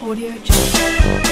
Audio Jungle.